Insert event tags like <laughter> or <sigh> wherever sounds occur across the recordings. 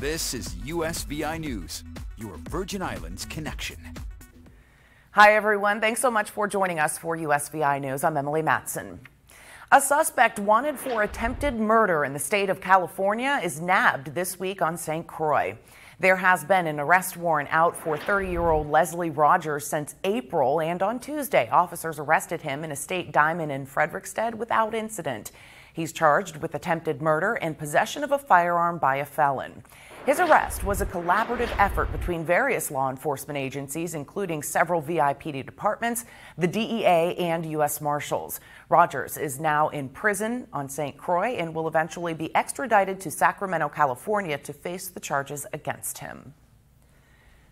This is USVI News, your Virgin Islands connection. Hi, everyone. Thanks so much for joining us for USVI News. I'm Emily Matson. A suspect wanted for attempted murder in the state of California is nabbed this week on St. Croix. There has been an arrest warrant out for 30 year old Leslie Rogers since April, and on Tuesday, officers arrested him in Estate Diamond in Frederiksted without incident. He's charged with attempted murder and possession of a firearm by a felon. His arrest was a collaborative effort between various law enforcement agencies, including several VIPD departments, the DEA, and U.S. Marshals. Rogers is now in prison on St. Croix and will eventually be extradited to Sacramento, California to face the charges against him.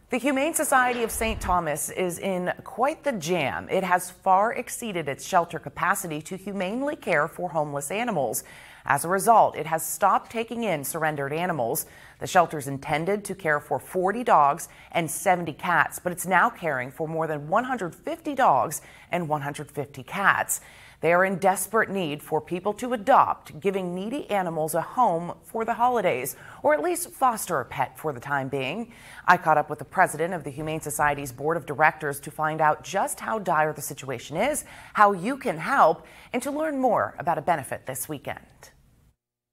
The Humane Society of St. Thomas is in quite the jam. It has far exceeded its shelter capacity to humanely care for homeless animals. As a result, it has stopped taking in surrendered animals. The shelter is intended to care for 40 dogs and 70 cats, but it's now caring for more than 150 dogs and 150 cats. They are in desperate need for people to adopt, giving needy animals a home for the holidays, or at least foster a pet for the time being. I caught up with the president of the Humane Society's board of directors to find out just how dire the situation is, how you can help, and to learn more about a benefit this weekend.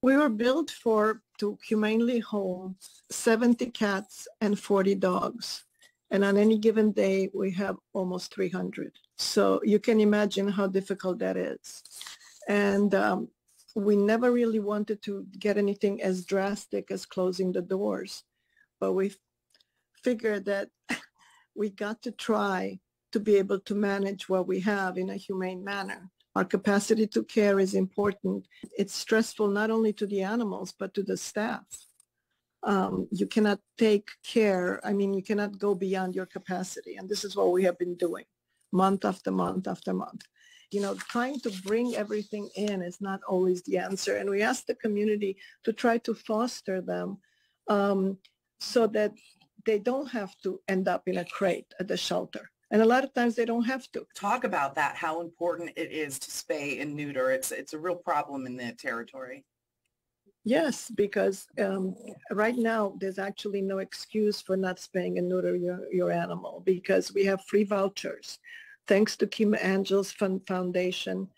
We were built for to humanely home 70 cats and 40 dogs. And on any given day, we have almost 300. So you can imagine how difficult that is. And um, we never really wanted to get anything as drastic as closing the doors. But we figured that <laughs> we got to try to be able to manage what we have in a humane manner. Our capacity to care is important. It's stressful not only to the animals, but to the staff. Um, you cannot take care, I mean, you cannot go beyond your capacity. And this is what we have been doing month after month after month. You know, trying to bring everything in is not always the answer. And we ask the community to try to foster them um, so that they don't have to end up in a crate at the shelter. And a lot of times they don't have to. Talk about that, how important it is to spay and neuter. It's, it's a real problem in that territory. Yes, because um, right now there's actually no excuse for not spaying and neuter your, your animal because we have free vouchers. Thanks to Kim Angels Fund Foundation,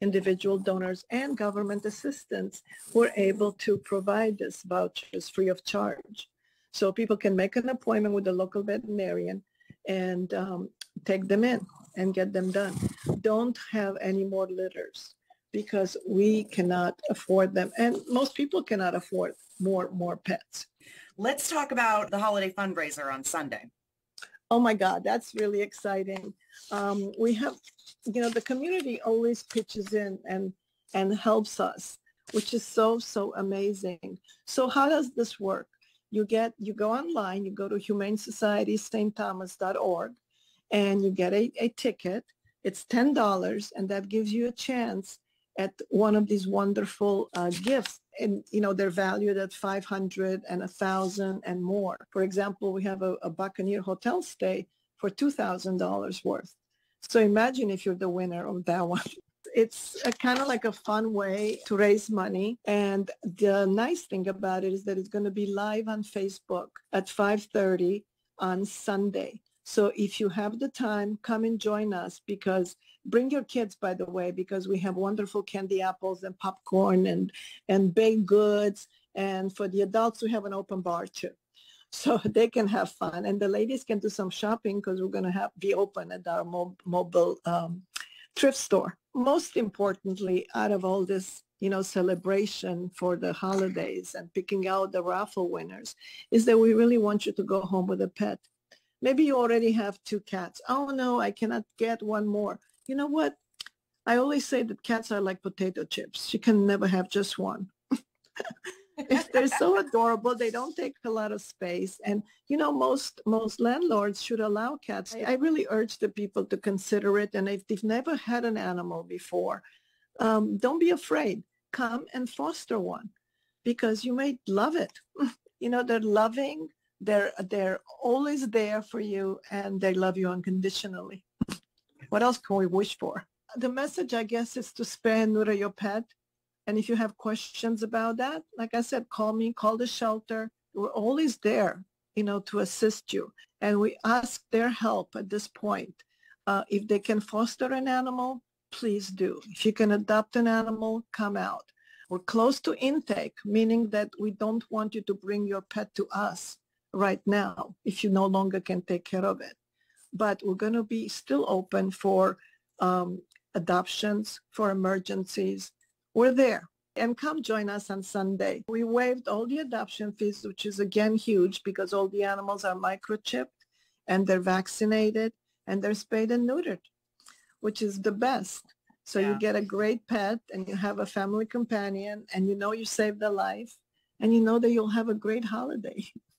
individual donors and government assistance, we're able to provide these vouchers free of charge. So people can make an appointment with the local veterinarian and um, take them in and get them done. Don't have any more litters because we cannot afford them. And most people cannot afford more, more pets. Let's talk about the holiday fundraiser on Sunday. Oh my God, that's really exciting. Um, we have, you know, the community always pitches in and, and helps us, which is so, so amazing. So how does this work? you get you go online, you go to Humane Society St. And you get a, a ticket. It's ten dollars and that gives you a chance at one of these wonderful uh, gifts and you know they're valued at 500 and a thousand and more for example we have a, a buccaneer hotel stay for $2000 worth so imagine if you're the winner of that <laughs> one it's kind of like a fun way to raise money. And the nice thing about it is that it's going to be live on Facebook at 5.30 on Sunday. So if you have the time, come and join us because bring your kids, by the way, because we have wonderful candy apples and popcorn and, and baked goods. And for the adults, we have an open bar too. <laughs> So they can have fun. And the ladies can do some shopping because we're going to have be open at our mobile um, thrift store. Most importantly, out of all this, you know, celebration for the holidays and picking out the raffle winners is that we really want you to go home with a pet. Maybe you already have two cats. Oh no, I cannot get one more. You know what? I always say that cats are like potato chips. You can never have just one. <laughs> if they're so adorable. They don't take a lot of space. And, you know, most, most landlords should allow cats. I, really urge the people to consider it. And if they've never had an animal before, um, don't be afraid. Come and foster one because you may love it. <laughs> you know, they're loving. They're, they're always there for you and they love you unconditionally. what else can we wish for? The message, I guess, is to spare and your pet and if you have questions about that, like I said, call me, call the shelter, We're always there, you know, to assist you. And we ask their help at this point. Uh, if they can foster an animal, please do. If you can adopt an animal, come out. We're close to intake, meaning that we don't want you to bring your pet to us right now if you no longer can take care of it. But we're going to be still open for um, adoptions, for emergencies. We're there. And come join us on Sunday. We waived all the adoption fees, which is again huge because all the animals are microchipped and they're vaccinated and they're spayed and neutered, which is the best. So yeah. you get a great pet and you have a family companion and you know you saved a life and you know that you'll have a great holiday. <laughs>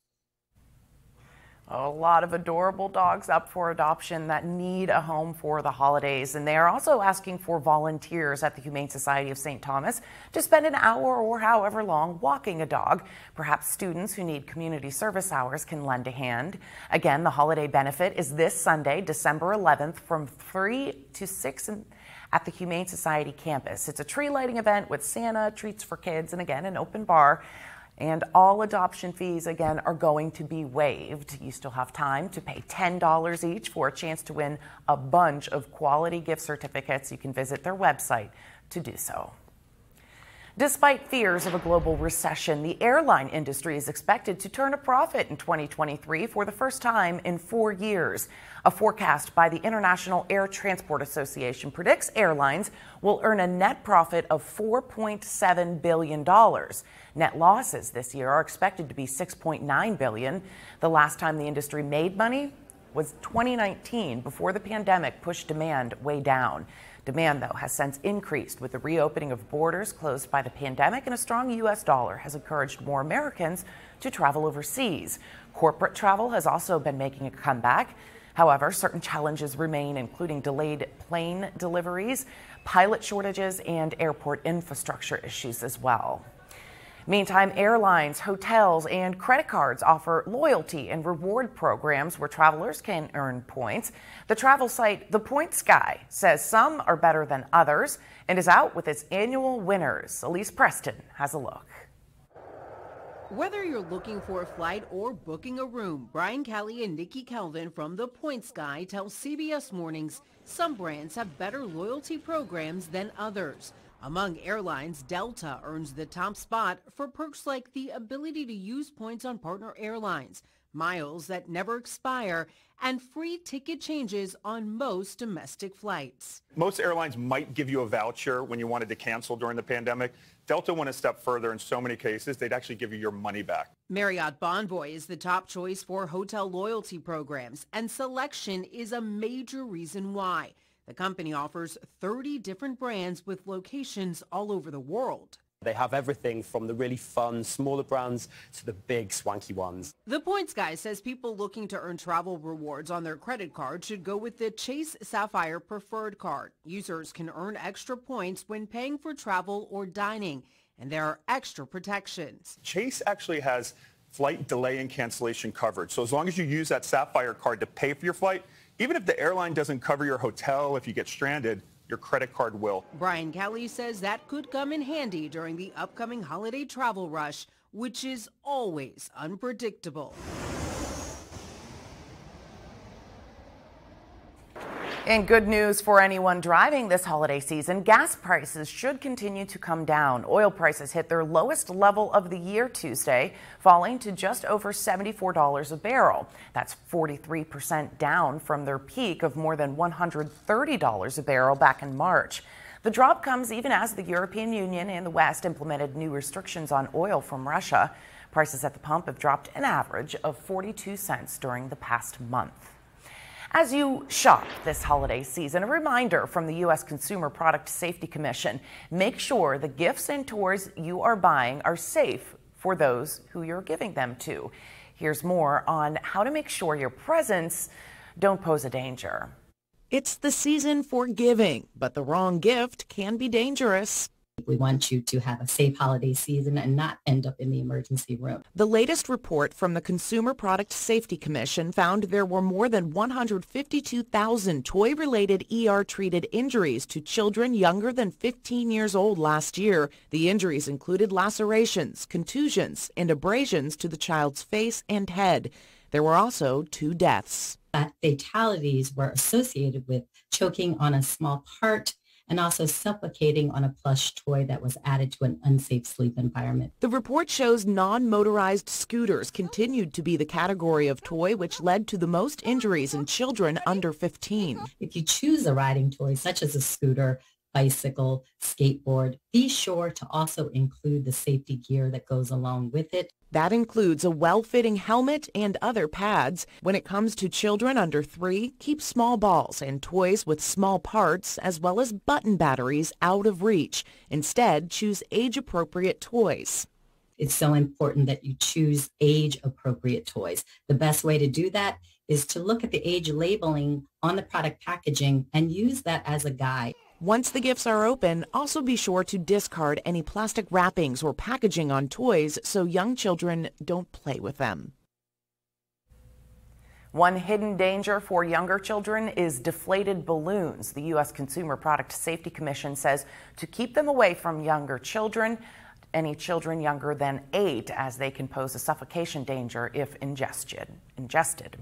A lot of adorable dogs up for adoption that need a home for the holidays. And they are also asking for volunteers at the Humane Society of St. Thomas to spend an hour or however long walking a dog. Perhaps students who need community service hours can lend a hand. Again, the holiday benefit is this Sunday, December 11th from 3 to 6 at the Humane Society campus. It's a tree lighting event with Santa, treats for kids, and again, an open bar. And all adoption fees, again, are going to be waived. You still have time to pay $10 each for a chance to win a bunch of quality gift certificates. You can visit their website to do so. Despite fears of a global recession, the airline industry is expected to turn a profit in 2023 for the first time in four years. A forecast by the International Air Transport Association predicts airlines will earn a net profit of $4.7 billion. Net losses this year are expected to be 6.9 billion. The last time the industry made money was 2019 before the pandemic pushed demand way down. Demand, though, has since increased with the reopening of borders closed by the pandemic, and a strong U.S. dollar has encouraged more Americans to travel overseas. Corporate travel has also been making a comeback. However, certain challenges remain, including delayed plane deliveries, pilot shortages, and airport infrastructure issues as well. Meantime, airlines, hotels, and credit cards offer loyalty and reward programs where travelers can earn points. The travel site The Points Guy says some are better than others and is out with its annual winners. Elise Preston has a look. Whether you're looking for a flight or booking a room, Brian Kelly and Nikki Kelvin from The Points Guy tell CBS Mornings some brands have better loyalty programs than others. Among airlines, Delta earns the top spot for perks like the ability to use points on partner airlines, miles that never expire, and free ticket changes on most domestic flights. Most airlines might give you a voucher when you wanted to cancel during the pandemic. Delta went a step further in so many cases, they'd actually give you your money back. Marriott Bonvoy is the top choice for hotel loyalty programs, and selection is a major reason why. The company offers 30 different brands with locations all over the world. They have everything from the really fun, smaller brands to the big, swanky ones. The Points Guy says people looking to earn travel rewards on their credit card should go with the Chase Sapphire Preferred Card. Users can earn extra points when paying for travel or dining, and there are extra protections. Chase actually has flight delay and cancellation coverage. So as long as you use that Sapphire card to pay for your flight, even if the airline doesn't cover your hotel if you get stranded, your credit card will. Brian Kelly says that could come in handy during the upcoming holiday travel rush, which is always unpredictable. And good news for anyone driving this holiday season gas prices should continue to come down. Oil prices hit their lowest level of the year Tuesday, falling to just over $74 a barrel. That's 43% down from their peak of more than $130 a barrel back in March. The drop comes even as the European Union and the West implemented new restrictions on oil from Russia. Prices at the pump have dropped an average of 42 cents during the past month. As you shop this holiday season, a reminder from the U.S. Consumer Product Safety Commission make sure the gifts and toys you are buying are safe for those who you're giving them to. Here's more on how to make sure your presents don't pose a danger. It's the season for giving, but the wrong gift can be dangerous. We want you to have a safe holiday season and not end up in the emergency room. The latest report from the Consumer Product Safety Commission found there were more than 152,000 toy-related ER-treated injuries to children younger than 15 years old last year. The injuries included lacerations, contusions, and abrasions to the child's face and head. There were also two deaths. Fatalities were associated with choking on a small part and also suffocating on a plush toy that was added to an unsafe sleep environment. The report shows non-motorized scooters continued to be the category of toy which led to the most injuries in children under 15. If you choose a riding toy such as a scooter, bicycle, skateboard, be sure to also include the safety gear that goes along with it. That includes a well-fitting helmet and other pads. When it comes to children under three, keep small balls and toys with small parts as well as button batteries out of reach. Instead, choose age-appropriate toys. It's so important that you choose age-appropriate toys. The best way to do that is to look at the age labeling on the product packaging and use that as a guide. Once the gifts are open, also be sure to discard any plastic wrappings or packaging on toys so young children don't play with them. One hidden danger for younger children is deflated balloons. The U.S. Consumer Product Safety Commission says to keep them away from younger children, any children younger than eight, as they can pose a suffocation danger if ingested. ingested.